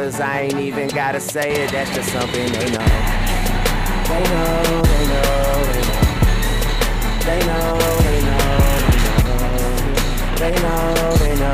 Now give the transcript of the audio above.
Cause I ain't even gotta say it, that's just something they know. They know, they know, they know. They know, they know, they know. They know, they know,